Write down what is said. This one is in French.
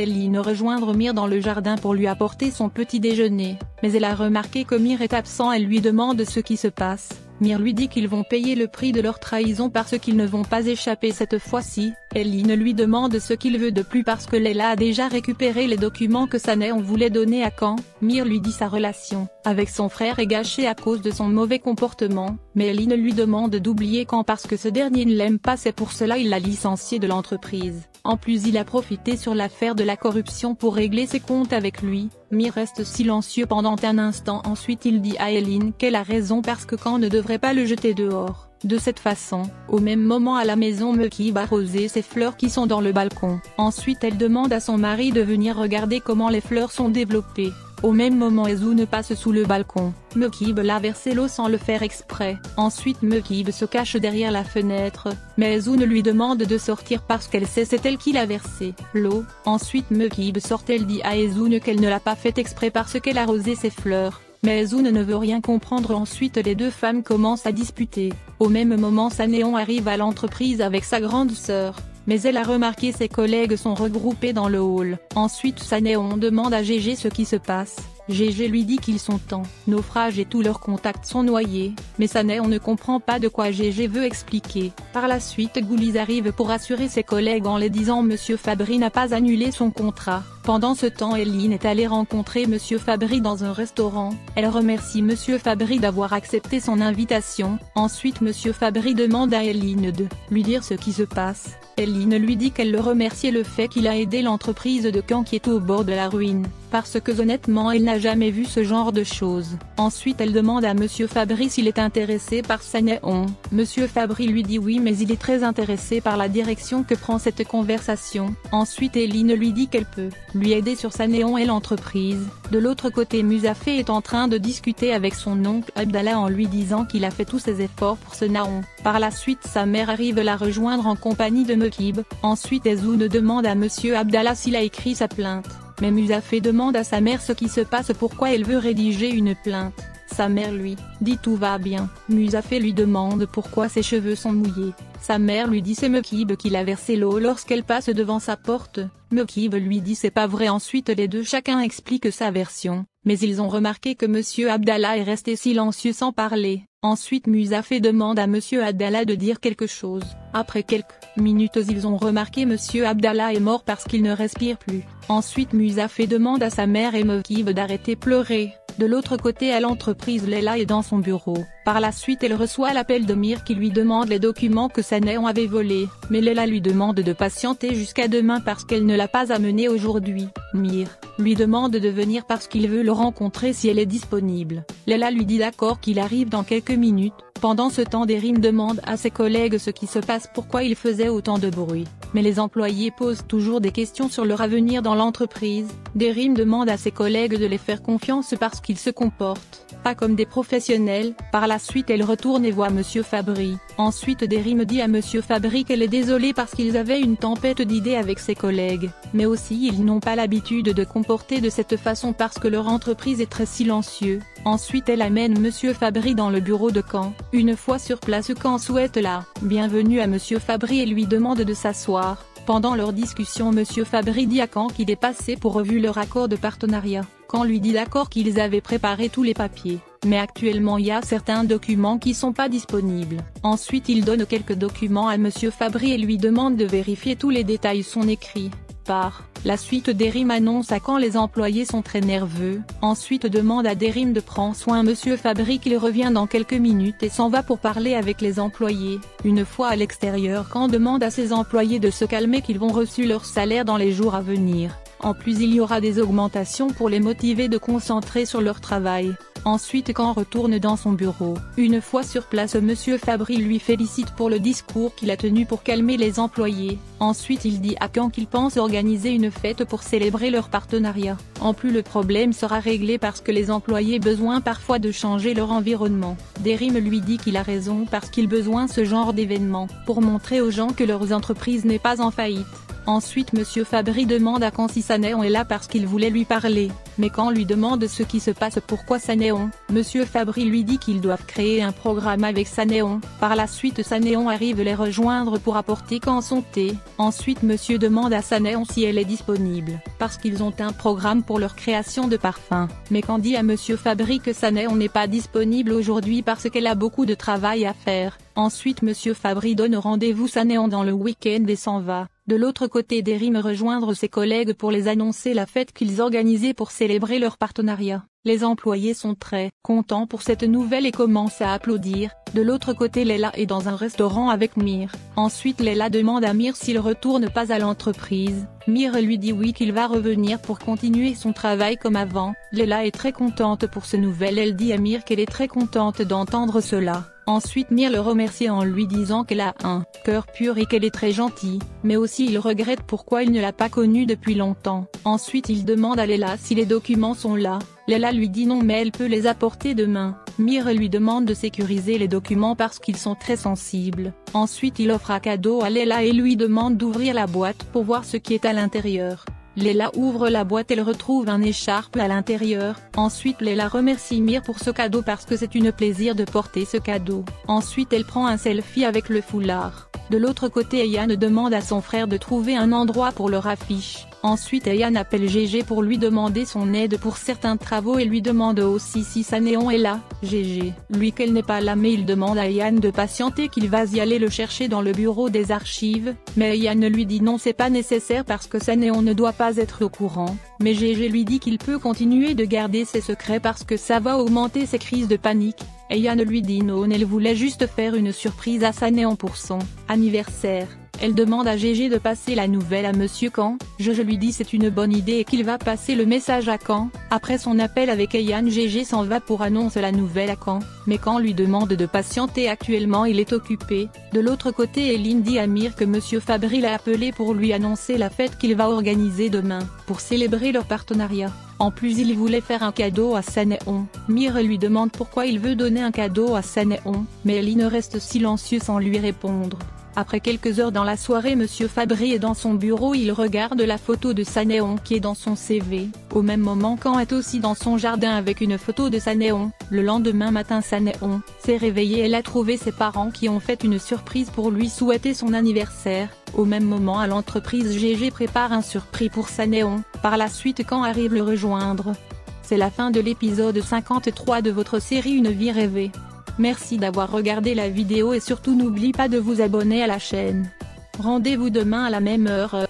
Elline rejoindre Mir dans le jardin pour lui apporter son petit déjeuner, mais elle a remarqué que Mir est absent elle lui demande ce qui se passe. Mir lui dit qu'ils vont payer le prix de leur trahison parce qu'ils ne vont pas échapper cette fois-ci, Elline lui demande ce qu'il veut de plus parce que Leila a déjà récupéré les documents que Sané voulait donner à Caen, Mir lui dit sa relation avec son frère est gâchée à cause de son mauvais comportement, mais Elline lui demande d'oublier Caen parce que ce dernier ne l'aime pas c'est pour cela il l'a licencié de l'entreprise. En plus il a profité sur l'affaire de la corruption pour régler ses comptes avec lui, Mir reste silencieux pendant un instant ensuite il dit à Eline qu'elle a raison parce que Caen ne devrait pas le jeter dehors. De cette façon, au même moment à la maison Mekib a arrosé ses fleurs qui sont dans le balcon. Ensuite elle demande à son mari de venir regarder comment les fleurs sont développées. Au même moment ne passe sous le balcon, Mekib l'a versé l'eau sans le faire exprès. Ensuite Mekib se cache derrière la fenêtre, mais ne lui demande de sortir parce qu'elle sait c'est elle qui l'a versé, l'eau. Ensuite Mekib sort elle dit à Ezune qu'elle ne l'a pas fait exprès parce qu'elle a arrosé ses fleurs. Mais Ezune ne veut rien comprendre ensuite les deux femmes commencent à disputer. Au même moment Sanéon arrive à l'entreprise avec sa grande sœur mais elle a remarqué ses collègues sont regroupés dans le hall. Ensuite Sanéon demande à Gégé ce qui se passe. Gégé lui dit qu'ils sont en naufrage et tous leurs contacts sont noyés, mais Sané on ne comprend pas de quoi Gégé veut expliquer. Par la suite Gouliz arrive pour rassurer ses collègues en les disant Monsieur Fabry n'a pas annulé son contrat. Pendant ce temps Eline est allée rencontrer Monsieur Fabry dans un restaurant, elle remercie Monsieur Fabry d'avoir accepté son invitation, ensuite Monsieur Fabry demande à Eline de lui dire ce qui se passe. Eline lui dit qu'elle le remerciait le fait qu'il a aidé l'entreprise de Caen qui est au bord de la ruine, parce que honnêtement elle n'a jamais vu ce genre de choses. Ensuite elle demande à Monsieur Fabry s'il est intéressé par Sanéon. Monsieur Fabry lui dit oui mais il est très intéressé par la direction que prend cette conversation. Ensuite Eline lui dit qu'elle peut lui aider sur Sanéon et l'entreprise. De l'autre côté Musafé est en train de discuter avec son oncle Abdallah en lui disant qu'il a fait tous ses efforts pour ce Naon. Par la suite sa mère arrive la rejoindre en compagnie de Mekib. Ensuite Ezoun demande à Monsieur Abdallah s'il a écrit sa plainte. Mais Musafé demande à sa mère ce qui se passe pourquoi elle veut rédiger une plainte. Sa mère lui dit tout va bien. Musafé lui demande pourquoi ses cheveux sont mouillés. Sa mère lui dit c'est Mekib qui l'a versé l'eau lorsqu'elle passe devant sa porte. Mekib lui dit c'est pas vrai ensuite les deux chacun explique sa version, mais ils ont remarqué que Monsieur Abdallah est resté silencieux sans parler. Ensuite Musafé demande à Monsieur Abdallah de dire quelque chose. Après quelques minutes ils ont remarqué Monsieur Abdallah est mort parce qu'il ne respire plus. Ensuite Musafé demande à sa mère et Mekib d'arrêter pleurer. De l'autre côté à l'entreprise Leila est dans son bureau. Par la suite elle reçoit l'appel de Mir qui lui demande les documents que Sanéon avait volés, mais Leila lui demande de patienter jusqu'à demain parce qu'elle ne l'a pas amené aujourd'hui. Mir lui demande de venir parce qu'il veut le rencontrer si elle est disponible. Leila lui dit d'accord qu'il arrive dans quelques minutes, pendant ce temps Derim demande à ses collègues ce qui se passe pourquoi il faisait autant de bruit. Mais les employés posent toujours des questions sur leur avenir dans l'entreprise. Derim demande à ses collègues de les faire confiance parce qu'ils se comportent pas comme des professionnels. La suite elle retourne et voit Monsieur Fabry. Ensuite Derim dit à Monsieur Fabry qu'elle est désolée parce qu'ils avaient une tempête d'idées avec ses collègues. Mais aussi ils n'ont pas l'habitude de comporter de cette façon parce que leur entreprise est très silencieux. Ensuite elle amène Monsieur Fabry dans le bureau de Caen. Une fois sur place Caen souhaite la bienvenue à Monsieur Fabry et lui demande de s'asseoir. Pendant leur discussion Monsieur Fabry dit à Caen qu'il est passé pour revue leur accord de partenariat. Caen lui dit d'accord qu'ils avaient préparé tous les papiers, mais actuellement il y a certains documents qui sont pas disponibles. Ensuite il donne quelques documents à Monsieur Fabry et lui demande de vérifier tous les détails sont écrits. Par la suite Derim annonce à quand les employés sont très nerveux, ensuite demande à Derim de prendre soin Monsieur Fabry qu'il revient dans quelques minutes et s'en va pour parler avec les employés. Une fois à l'extérieur quand demande à ses employés de se calmer qu'ils vont reçu leur salaire dans les jours à venir. En plus il y aura des augmentations pour les motiver de concentrer sur leur travail. Ensuite quand retourne dans son bureau, une fois sur place Monsieur Fabry lui félicite pour le discours qu'il a tenu pour calmer les employés. Ensuite il dit à Caen qu'il pense organiser une fête pour célébrer leur partenariat. En plus le problème sera réglé parce que les employés besoin parfois de changer leur environnement. Derim lui dit qu'il a raison parce qu'ils besoin ce genre d'événement, pour montrer aux gens que leur entreprise n'est pas en faillite. Ensuite Monsieur Fabry demande à quand si Sanéon est là parce qu'il voulait lui parler, mais quand lui demande ce qui se passe pourquoi Sanéon, Monsieur Fabry lui dit qu'ils doivent créer un programme avec Sanéon, par la suite Sanéon arrive les rejoindre pour apporter quand son thé, ensuite Monsieur demande à Sanéon si elle est disponible, parce qu'ils ont un programme pour leur création de parfum, mais quand dit à Monsieur Fabry que Sanéon n'est pas disponible aujourd'hui parce qu'elle a beaucoup de travail à faire, ensuite Monsieur Fabry donne rendez-vous Sanéon dans le week-end et s'en va. De l'autre côté me rejoindre ses collègues pour les annoncer la fête qu'ils organisaient pour célébrer leur partenariat. Les employés sont très contents pour cette nouvelle et commencent à applaudir. De l'autre côté Leila est dans un restaurant avec Mir. Ensuite Leila demande à Mir s'il retourne pas à l'entreprise. Mir lui dit oui qu'il va revenir pour continuer son travail comme avant. Leila est très contente pour ce nouvel elle dit à Mir qu'elle est très contente d'entendre cela. Ensuite Mir le remercie en lui disant qu'elle a un cœur pur et qu'elle est très gentille, mais aussi il regrette pourquoi il ne l'a pas connue depuis longtemps. Ensuite il demande à Leila si les documents sont là. Leila lui dit non mais elle peut les apporter demain. Mir lui demande de sécuriser les documents parce qu'ils sont très sensibles. Ensuite il offre un cadeau à Leila et lui demande d'ouvrir la boîte pour voir ce qui est à l'intérieur. Léla ouvre la boîte elle retrouve un écharpe à l'intérieur, ensuite Léla remercie Mir pour ce cadeau parce que c'est une plaisir de porter ce cadeau. Ensuite elle prend un selfie avec le foulard. De l'autre côté Ayane demande à son frère de trouver un endroit pour leur affiche. Ensuite Ayane appelle GG pour lui demander son aide pour certains travaux et lui demande aussi si sa néon est là. GG, lui qu'elle n'est pas là mais il demande à Ayane de patienter qu'il va y aller le chercher dans le bureau des archives, mais Ayane lui dit non c'est pas nécessaire parce que sa néon ne doit pas être au courant, mais GG lui dit qu'il peut continuer de garder ses secrets parce que ça va augmenter ses crises de panique. Ayane lui dit non elle voulait juste faire une surprise à sa néon pour son anniversaire. Elle demande à Gégé de passer la nouvelle à Monsieur Khan, je, lui dis c'est une bonne idée et qu'il va passer le message à Khan. Après son appel avec Ayane Gégé s'en va pour annoncer la nouvelle à Khan, mais Khan lui demande de patienter actuellement il est occupé. De l'autre côté Eline dit à Mir que Monsieur Fabry l'a appelé pour lui annoncer la fête qu'il va organiser demain, pour célébrer leur partenariat. En plus il voulait faire un cadeau à Sanéon. Mir lui demande pourquoi il veut donner un cadeau à Sanéon, mais Eline reste silencieux sans lui répondre. Après quelques heures dans la soirée Monsieur Fabry est dans son bureau il regarde la photo de Sanéon qui est dans son CV. Au même moment Khan est aussi dans son jardin avec une photo de Sanéon. Le lendemain matin Sanéon s'est réveillé elle a trouvé ses parents qui ont fait une surprise pour lui souhaiter son anniversaire. Au même moment à l'entreprise GG prépare un surprise pour Sanéon. Par la suite Khan arrive le rejoindre. C'est la fin de l'épisode 53 de votre série Une vie rêvée. Merci d'avoir regardé la vidéo et surtout n'oublie pas de vous abonner à la chaîne. Rendez-vous demain à la même heure.